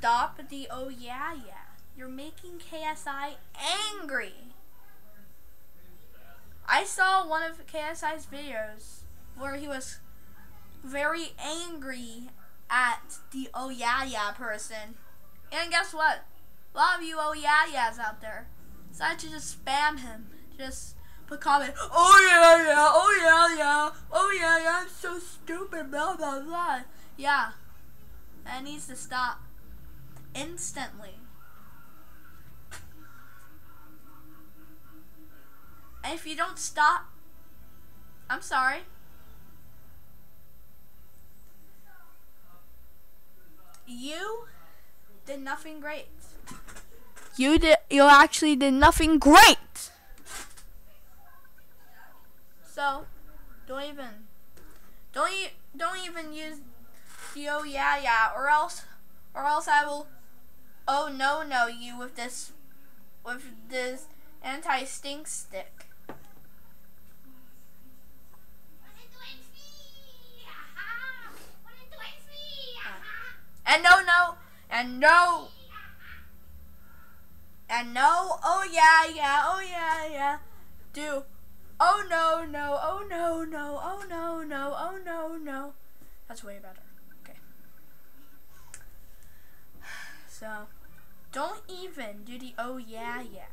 stop the oh yeah yeah. You're making KSI angry. I saw one of KSI's videos where he was very angry at the oh yeah yeah person. And guess what? A lot of you oh yeah yeahs out there decided to just spam him. Just put comment, oh yeah yeah, oh yeah yeah, oh yeah yeah, I'm so stupid, blah blah blah. Yeah. That needs to stop instantly. And if you don't stop, I'm sorry. You did nothing great. You did you actually did nothing great. So, don't even don't you don't even use the oh yeah yeah or else or else I will oh no no you with this with this anti stink stick. And no, no, and no, and no, oh yeah, yeah, oh yeah, yeah, do, oh no, no, oh no, no, oh no, no, oh no, no. That's way better. So, don't even do the oh yeah, yeah.